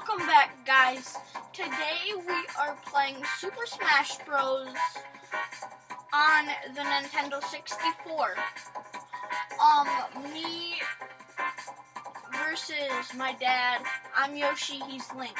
Welcome back, guys. Today we are playing Super Smash Bros. on the Nintendo 64. Um, me versus my dad. I'm Yoshi, he's Link.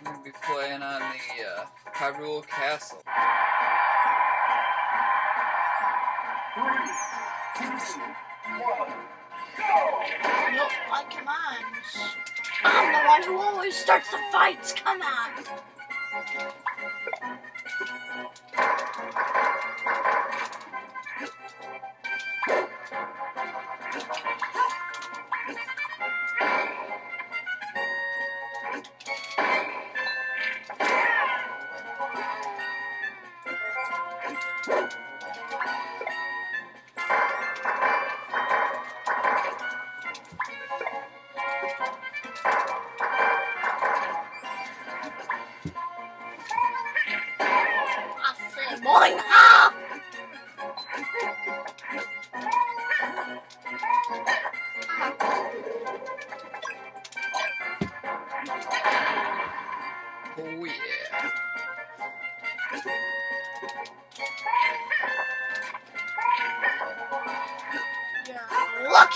I'm gonna be playing on the uh, Hyrule Castle. Three, two, one, Nope, like, come on. I'm the one who always starts the fights, come on.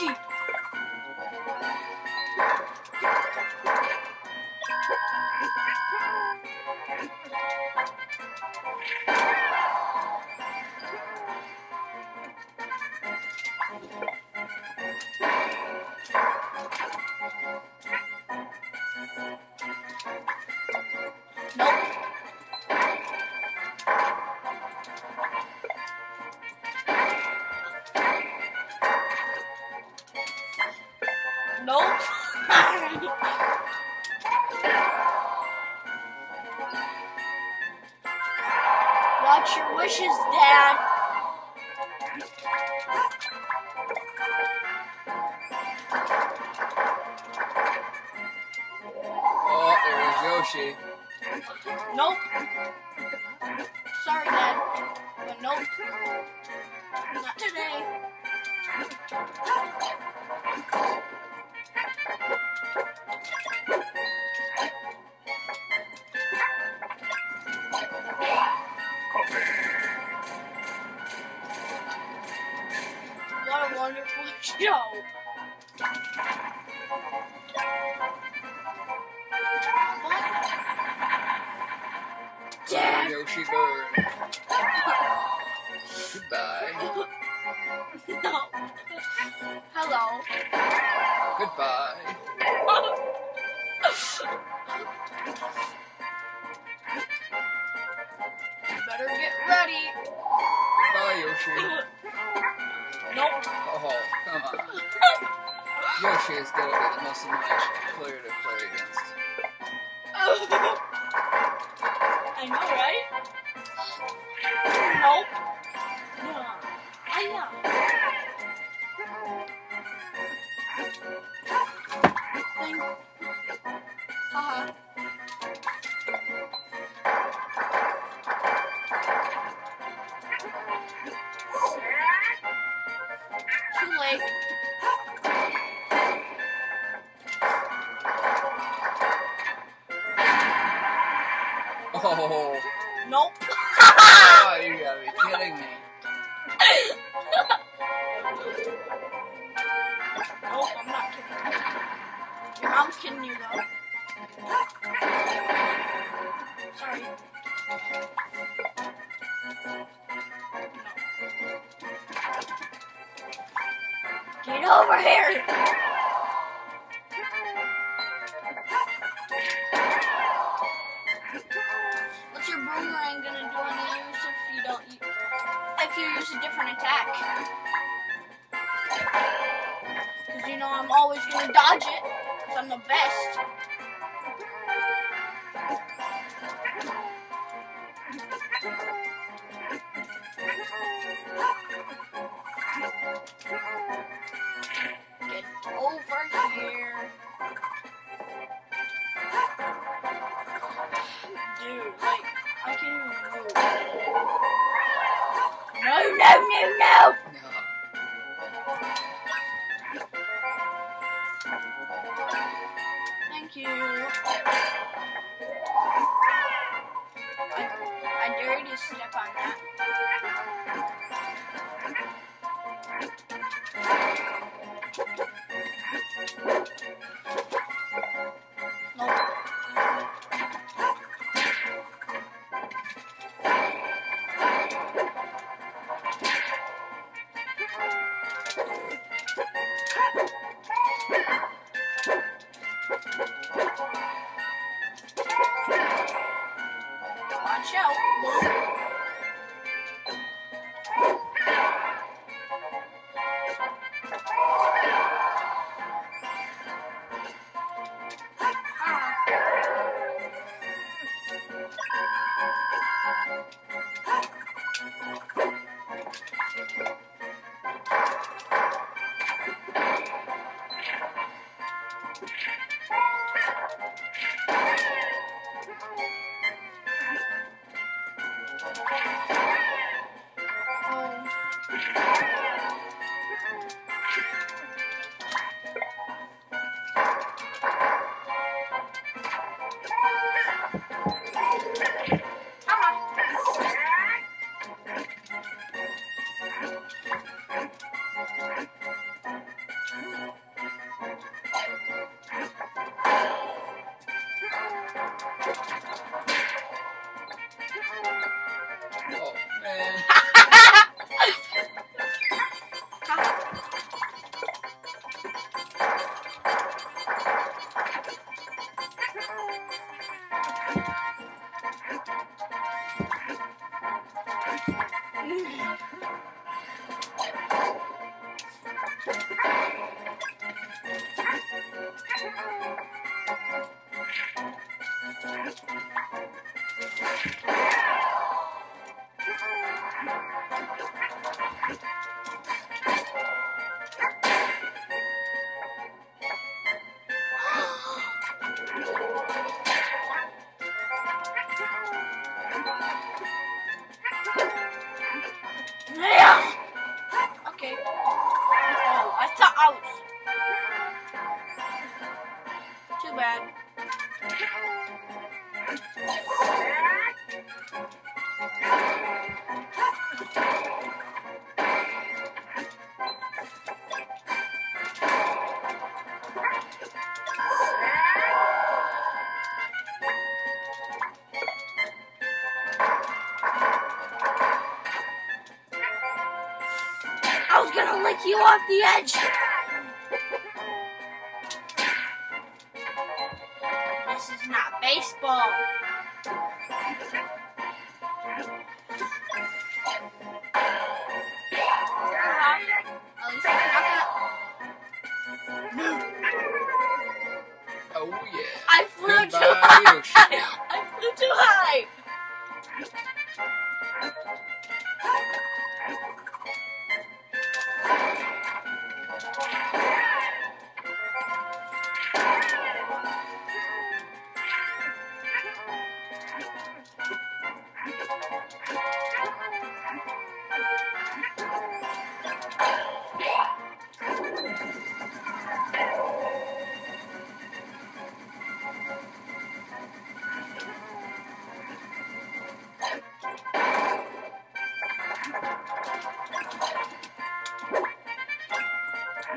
You're wishes, Dad. Oh, there's Yoshi. Nope. Sorry, Dad. But nope. Not today. Show. What? Dad. Yoshi Bird. Goodbye. No. Hello. Goodbye. Better get ready. Bye, Yoshi. Nope. Oh, come on. Yoshi is gonna be the most annoying player to play against. I know, right? Nope. No. I know. Thing. Haha. Uh-huh. Too Oh, Nope. oh you gotta be kidding me. Nope, I'm not kidding. Your mom's kidding you though. Sorry. Get over here! Use a different attack? Because you know I'm always gonna dodge it, because I'm the best. Get over here. Dude, like, I can move. No, no, no, no! No. Thank you. I, I dare to step on that. Nope. Watch out. Oh. Oh man. Yeah. Okay. Oh, I thought I was. Too bad. I was gonna lick you off the edge. This is not baseball. At least it's not gonna. Oh yeah. I flew too high. I flew too high.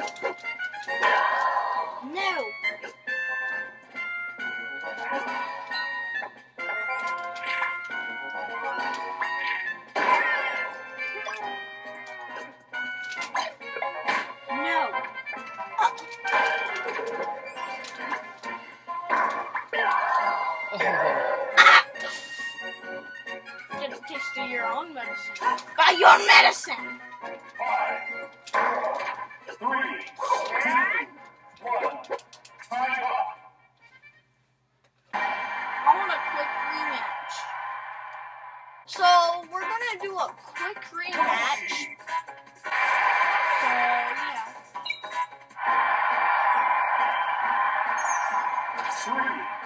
No. No. Oh. Get a taste your own medicine. By your medicine. So we're gonna do a quick rematch. So yeah. Three,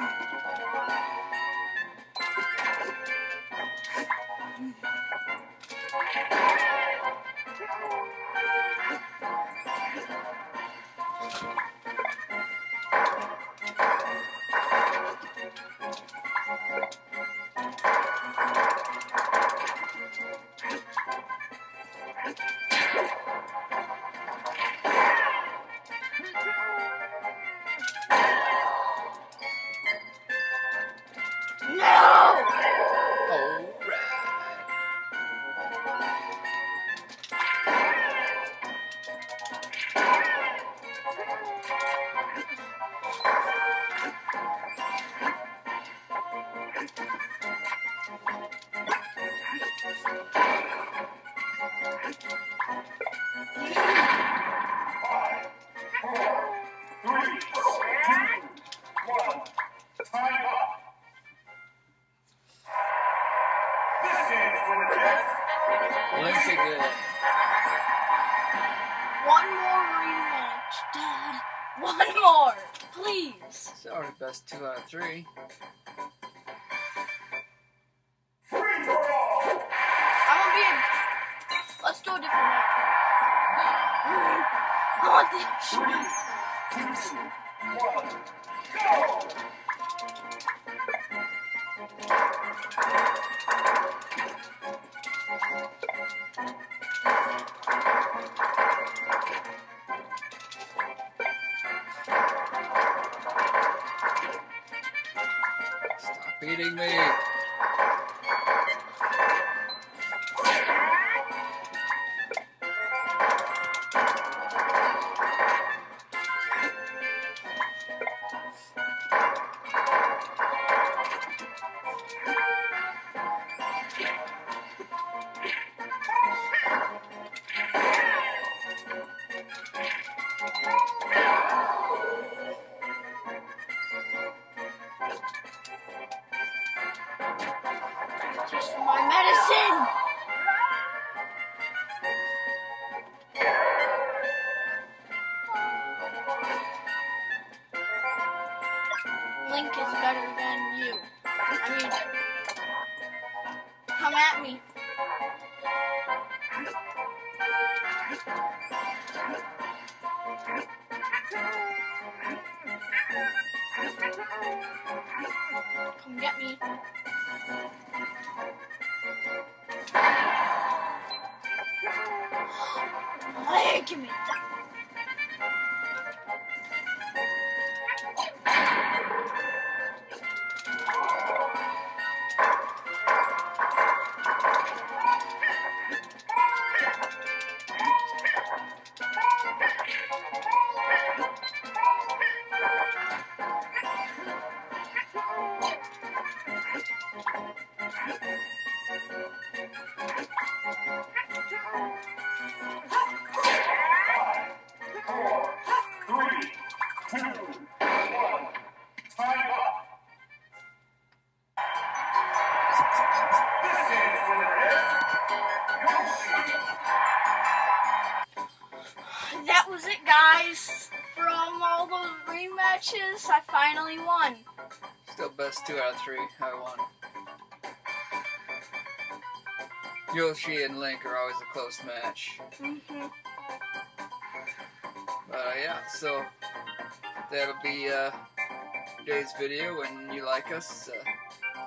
No! Three. Free for all. I'm gonna be a. Let's do a different match. I want the shooting. One, go. Stop beating me. My medicine. Link is better than you. I mean, come at me. Come get me. Hey, give me that. I finally won. Still best two out of three. I won. Yoshi and Link are always a close match. hmm But uh, yeah, so that'll be uh, today's video. When you like us, uh,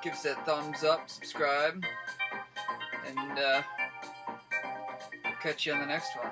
give us that thumbs up, subscribe, and uh, we'll catch you on the next one.